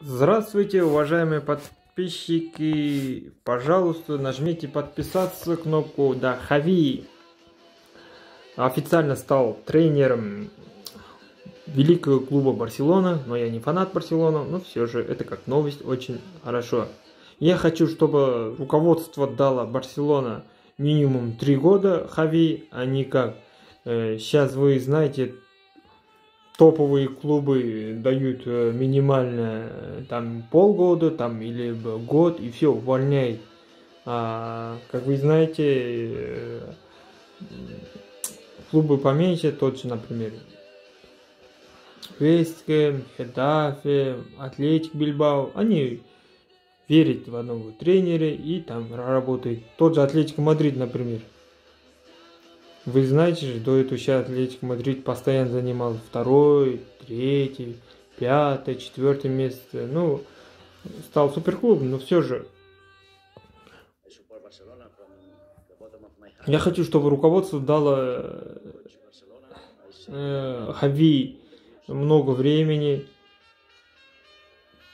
Здравствуйте, уважаемые подписчики! Пожалуйста, нажмите подписаться кнопку. Да, Хави официально стал тренером великого клуба Барселона, но я не фанат Барселона, но все же это как новость очень хорошо. Я хочу, чтобы руководство дало Барселона минимум три года Хави, а не как э, сейчас вы знаете топовые клубы дают э, минимально э, там полгода там или год и все увольняй, а, как вы знаете э, клубы поменьше тот же например Вестхэм, Хедафе, Атлетик Бильбао, они верят в одного тренера и там работают. Тот же Атлетик Мадрид, например. Вы знаете же, до этого сейчас Атлетик Мадрид постоянно занимал второй, третий, пятое, четвертое место. Ну, стал суперклубом, но все же. Я хочу, чтобы руководство дало э, Хави много времени,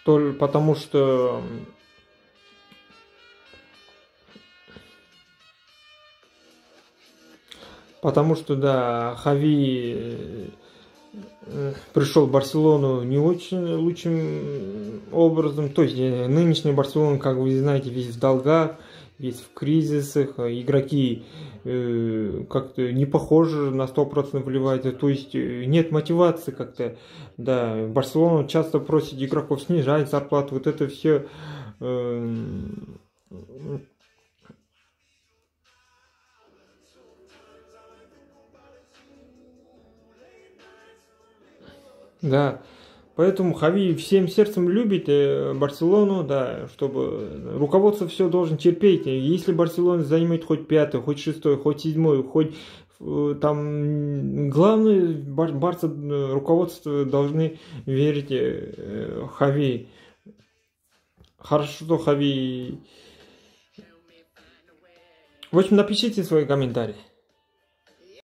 только потому что Потому что, да, Хави э, пришел в Барселону не очень лучшим образом. То есть э, нынешний Барселона, как вы знаете, весь в долгах, весь в кризисах. Игроки э, как-то не похожи на 100% вливают. То есть э, нет мотивации как-то. Да, Барселона часто просит игроков снижать зарплату. Вот это все э, Да. Поэтому Хави всем сердцем любит э, Барселону, да, чтобы руководство все должен терпеть. Если Барселона займет хоть пятый, хоть шестой, хоть седьмой, хоть э, там главное Барса э, руководство должны верить Хави. Хорошо, что Хави. В общем, напишите свои комментарии.